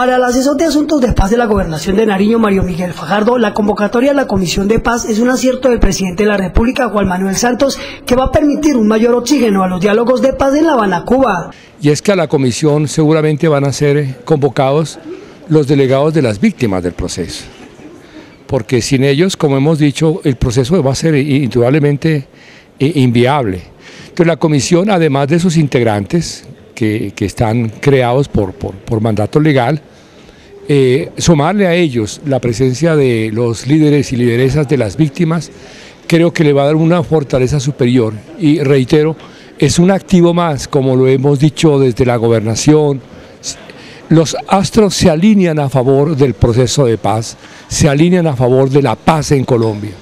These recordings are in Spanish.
Para el asesor de Asuntos de Paz de la Gobernación de Nariño, Mario Miguel Fajardo, la convocatoria a la Comisión de Paz es un acierto del presidente de la República, Juan Manuel Santos, que va a permitir un mayor oxígeno a los diálogos de paz en La Habana, Cuba. Y es que a la comisión seguramente van a ser convocados los delegados de las víctimas del proceso, porque sin ellos, como hemos dicho, el proceso va a ser indudablemente eh, inviable. Entonces la comisión, además de sus integrantes, que, están creados por, por, mandato legal, eh, sumarle a ellos la presencia de los líderes y lideresas de las víctimas, creo que le va a dar una fortaleza superior. Y reitero, es un activo más, como lo hemos dicho desde la gobernación. Los astros se alinean a favor del proceso de paz, se alinean a favor de la paz en Colombia,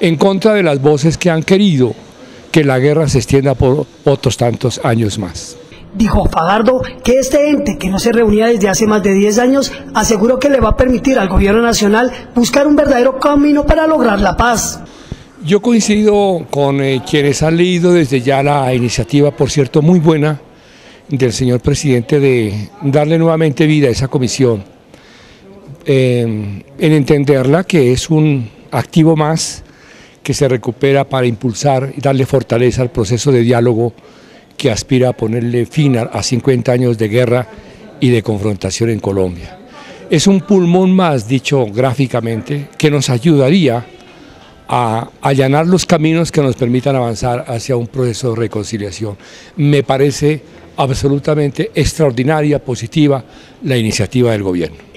en contra de las voces que han querido que la guerra se extienda por otros tantos años más. Dijo Fagardo que este ente, que no se reunía desde hace más de 10 años, aseguró que le va a permitir al gobierno nacional buscar un verdadero camino para lograr la paz. Yo coincido con eh, quienes han leído desde ya la iniciativa, por cierto, muy buena, del señor presidente de darle nuevamente vida a esa comisión, eh, en entenderla que es un activo más que se recupera para impulsar y darle fortaleza al proceso de diálogo que aspira a ponerle fin a 50 años de guerra y de confrontación en Colombia. Es un pulmón más, dicho gráficamente, que nos ayudaría a allanar los caminos que nos permitan avanzar hacia un proceso de reconciliación. Me parece absolutamente extraordinaria, positiva la iniciativa del gobierno.